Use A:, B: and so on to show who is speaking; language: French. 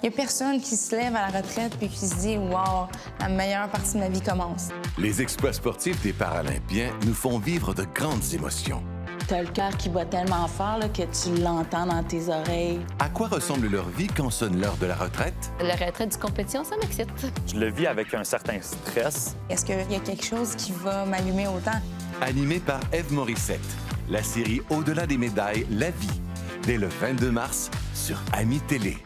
A: Il n'y a personne qui se lève à la retraite puis qui se dit Wow, la meilleure partie de ma vie commence.
B: Les exploits sportifs des Paralympiens nous font vivre de grandes émotions.
C: T'as le cœur qui bat tellement fort là, que tu l'entends dans tes oreilles.
B: À quoi ressemble leur vie quand sonne l'heure de la retraite?
D: La retraite du compétition, ça m'excite.
E: Je le vis avec un certain stress.
A: Est-ce qu'il y a quelque chose qui va m'allumer autant?
B: Animé par Eve Morissette, la série Au-delà des médailles, La vie, dès le 22 mars sur Ami Télé.